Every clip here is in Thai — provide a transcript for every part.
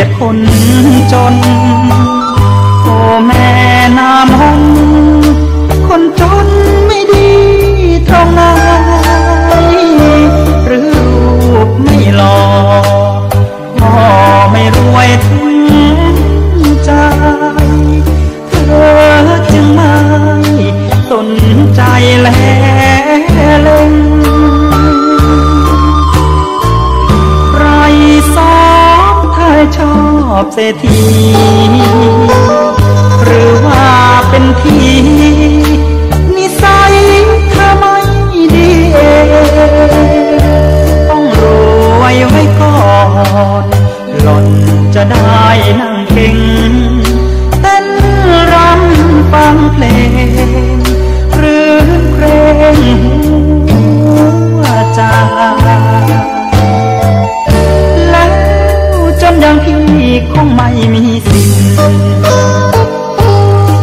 ยดคนจน เศรษฐี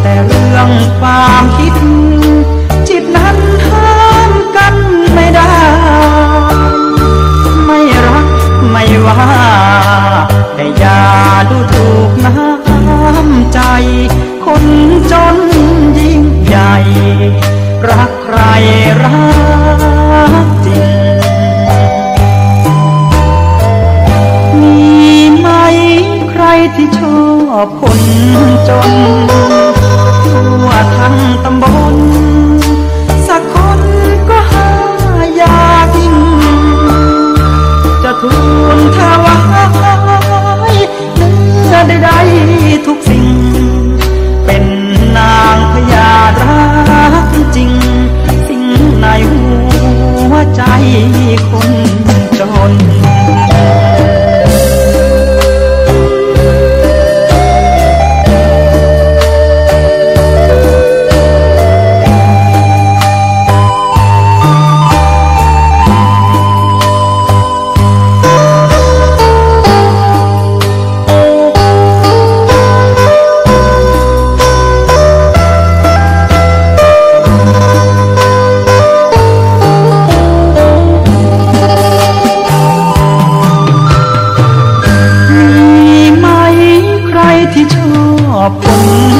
แต่เรื่องความคิด อบคนจนทั่วทั้งตำบล สักคนก็หายากิน จะทูลถวายเนื้อใดๆทุกสิ่ง เป็นนางพญารักจริง สิ่งในหัวใจคนจน apun